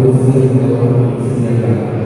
Deus seja o